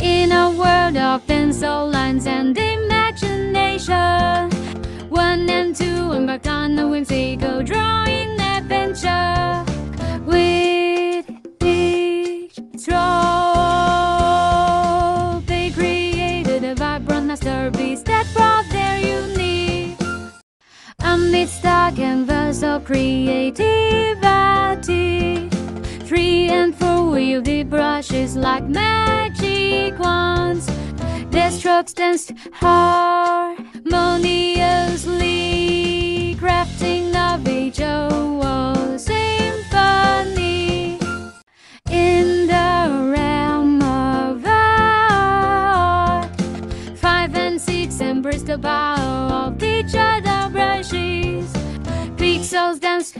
In a world of pencil lines and imagination, one and two embarked on a whimsical drawing adventure with each stroke. They created a vibrant masterpiece that brought their unique amidst the canvas of creativity. Three and four wielded brushes like magic wands. Their strokes danced harmoniously, crafting a visual symphony. In the realm of art, five and six embrace the power of each other brushes. Pixels dance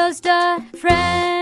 Thursday, friend.